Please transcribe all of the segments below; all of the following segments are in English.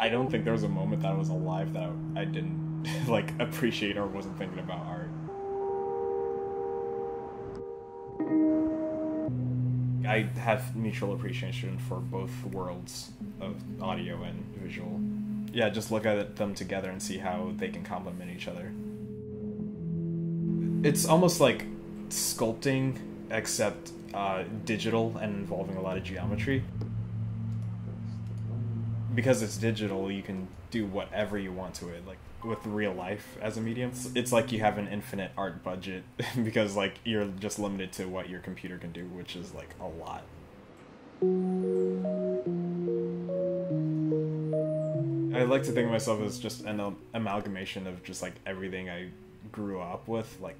I don't think there was a moment that I was alive that I didn't like appreciate or wasn't thinking about art. I have mutual appreciation for both worlds of audio and visual. Yeah, just look at them together and see how they can complement each other. It's almost like sculpting, except uh, digital and involving a lot of geometry. Because it's digital, you can do whatever you want to it. Like with real life as a medium, it's like you have an infinite art budget because like you're just limited to what your computer can do, which is like a lot. I like to think of myself as just an amalgamation of just like everything I grew up with, like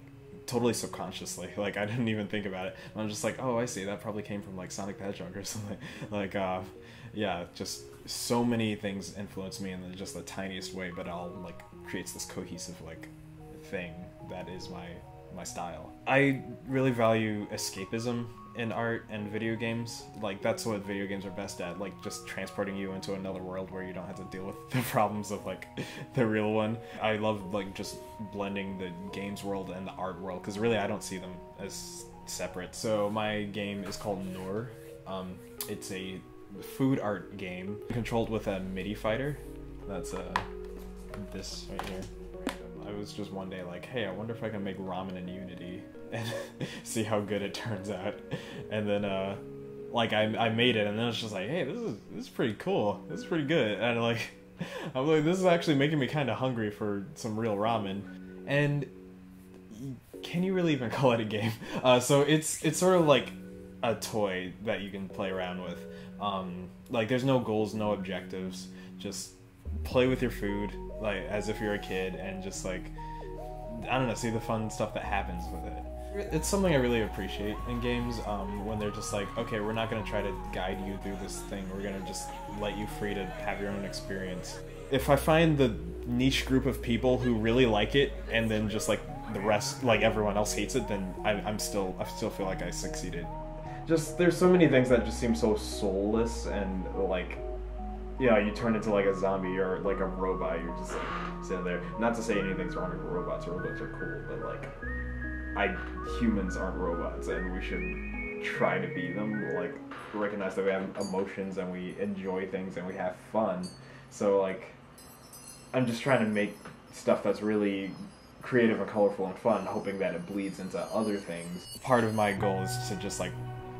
totally subconsciously. Like I didn't even think about it. I'm just like, oh, I see. That probably came from like Sonic the Hedgehog or something. like, uh, yeah, just so many things influence me in just the tiniest way, but it all like creates this cohesive like thing that is my my style. I really value escapism in art and video games. Like that's what video games are best at, like just transporting you into another world where you don't have to deal with the problems of like the real one. I love like just blending the games world and the art world because really I don't see them as separate. So my game is called Nore. Um, it's a food art game controlled with a MIDI fighter. That's uh, this right here. I was just one day like, hey, I wonder if I can make ramen in Unity and see how good it turns out. And then uh like I, I made it and then it's just like, hey, this is this is pretty cool. This is pretty good. And like I'm like this is actually making me kind of hungry for some real ramen. And can you really even call it a game? Uh, so it's it's sort of like a toy that you can play around with. Um, like there's no goals, no objectives. Just play with your food like as if you're a kid and just like I don't know, see the fun stuff that happens with it. It's something I really appreciate in games um, when they're just like, okay, we're not going to try to guide you through this thing. We're going to just let you free to have your own experience. If I find the niche group of people who really like it and then just like the rest, like everyone else hates it, then I, I'm still, I still feel like I succeeded. Just there's so many things that just seem so soulless and like yeah, you turn into like a zombie or like a robot. You're just like sitting there. Not to say anything's wrong with robots. Robots are cool, but like, I humans aren't robots, and we should try to be them. Like, recognize that we have emotions and we enjoy things and we have fun. So like, I'm just trying to make stuff that's really creative and colorful and fun, hoping that it bleeds into other things. Part of my goal is to just like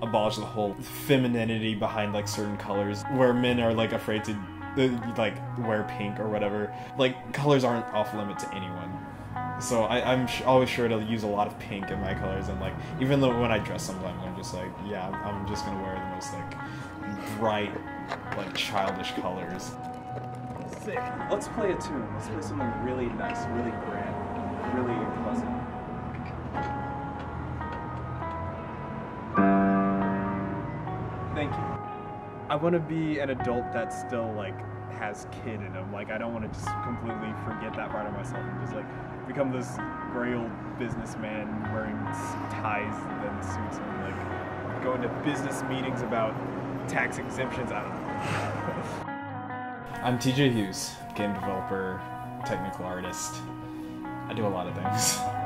abolish the whole femininity behind like certain colors where men are like afraid to uh, like wear pink or whatever. Like colors aren't off limit to anyone. So I, am always sure to use a lot of pink in my colors and like even though when I dress sometimes I'm just like yeah I'm, just gonna wear the most like bright like childish colors. Sick. Let's play a tune. Let's play something really nice really grand really pleasant Thank you. I want to be an adult that still like has kid in him. Like I don't want to just completely forget that part of myself and just like become this gray old businessman wearing ties and suits and like going to business meetings about tax exemptions. I don't know. I'm TJ Hughes, game developer, technical artist. I do a lot of things.